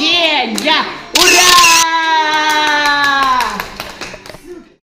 День! Ура!